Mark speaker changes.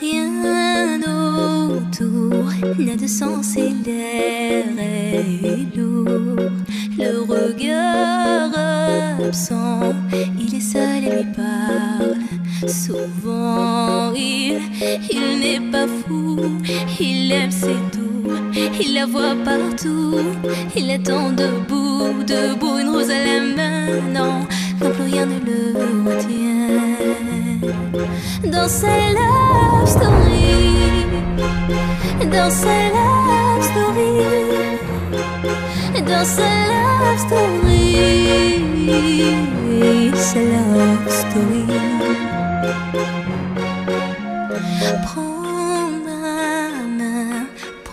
Speaker 1: Rien autour n'a de sens et l'air est lourd. Le regard absent, il est seul et lui parle. Souvent, il, il n'est pas fou, il aime ses doux, il la voit partout. Il attend debout, debout, une rose à la main. Non, non plus rien ne le retient. Dans sa love story, dans sa love dans sa love story, sa love. Prends